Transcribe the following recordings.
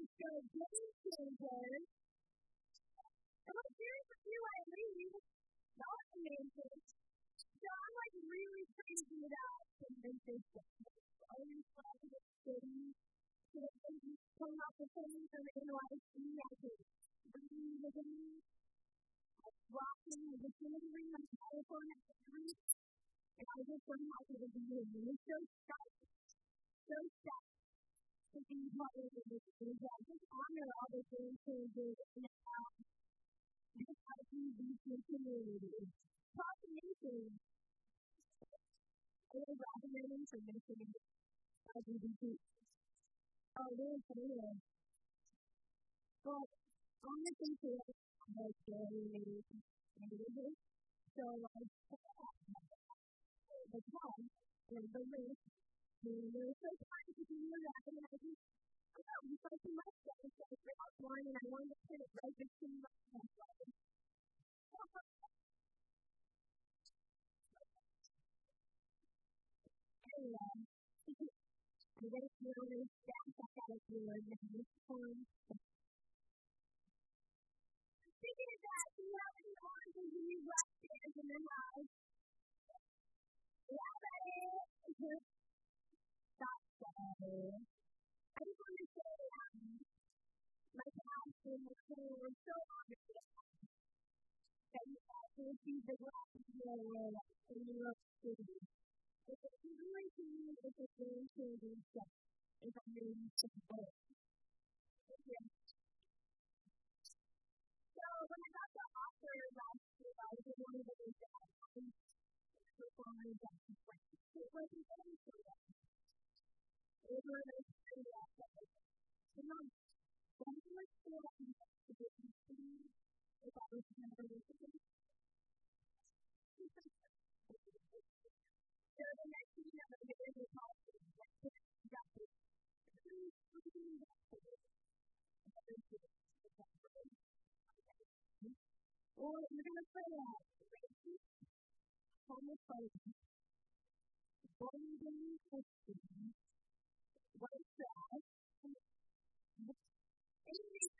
So, game changers. Well, here's a few I read. Not amazing. I'm like really crazy about stuff. Always trying to city. So that they just come up with things and they know I see I can breathe again. Walking with the delivery on the telephone at. And I just learned how to do it. And it's so sharp. So sharp. To be part of the mission. I just honor all the game changers in the house. Just how to be community. Proclamation. I was recommending for mentioning LGBT. Oh, there's anyway. But on the thing to it, I was very negative. So I the time and the there's so kind to do that, and I just, I don't know, it's like my stuff, so I forgot one, and I wanted to put it right between my hands. Anyway, I guess you know, there's that, that, that, that, that, that, this point. Speaking school were so honored that you also received the glass award in New York City. It's a really to me, it's a game changing step if I'm reading some book. Okay. So when I got the offer last year, I was one of those that I to still at Or you're going to pray out racist, homophobic, golden Christians, white trash, and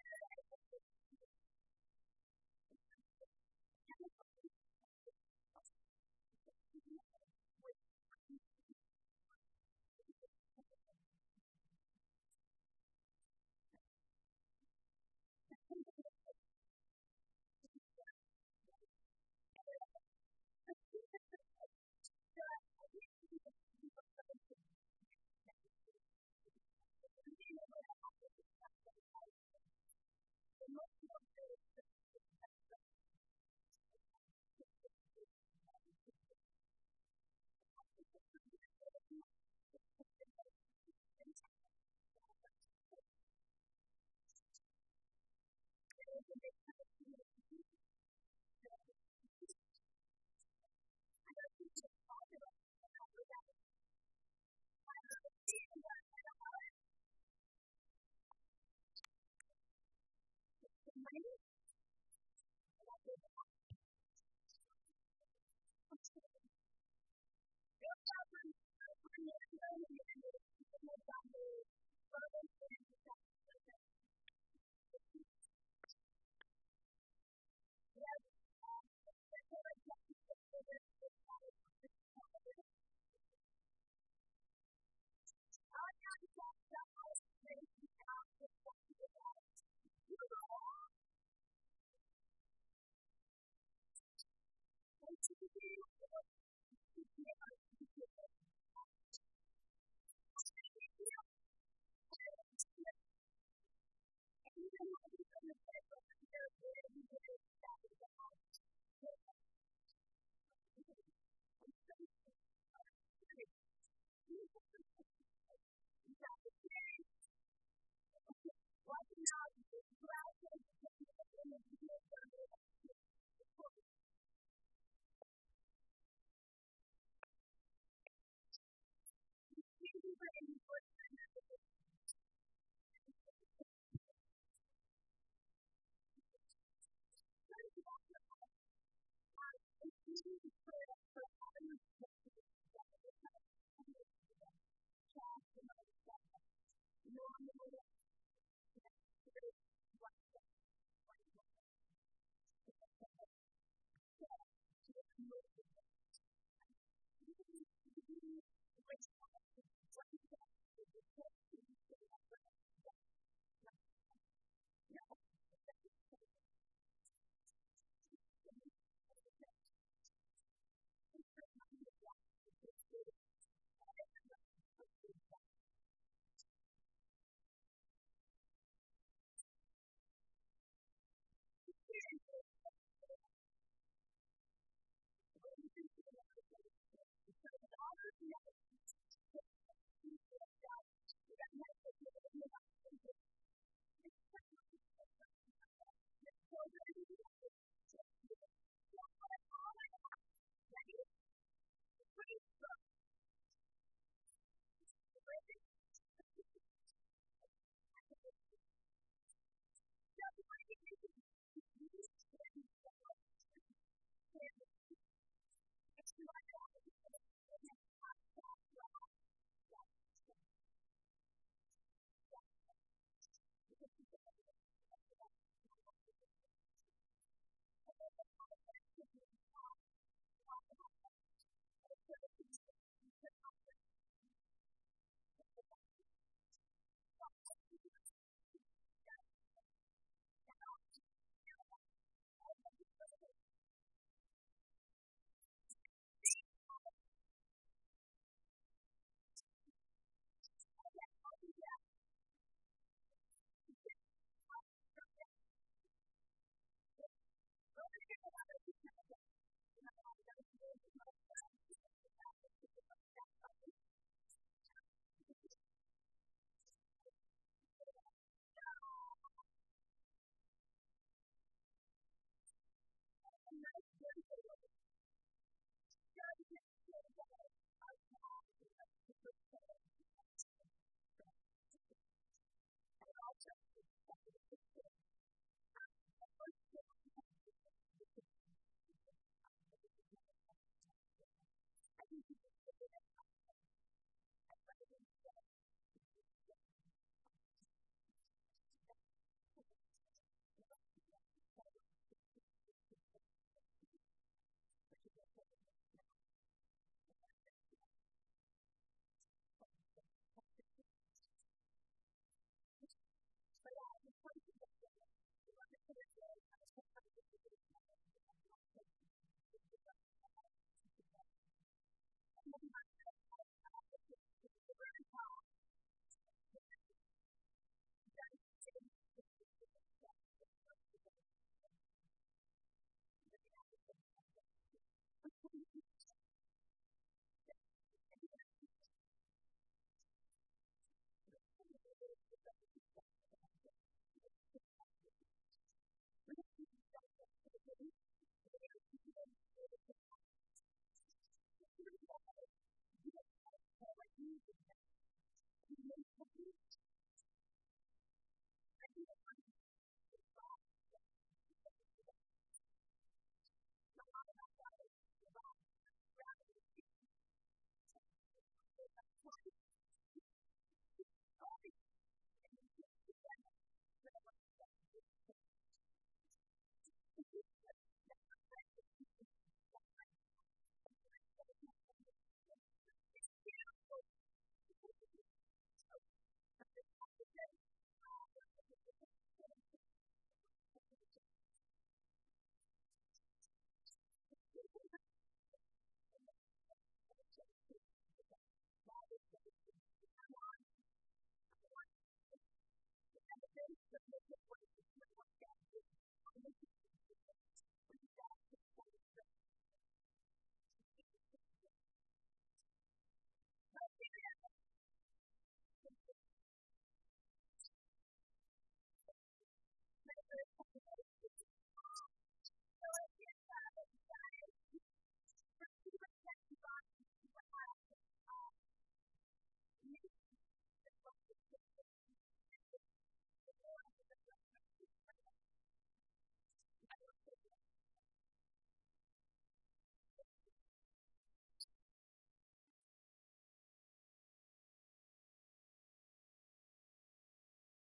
to be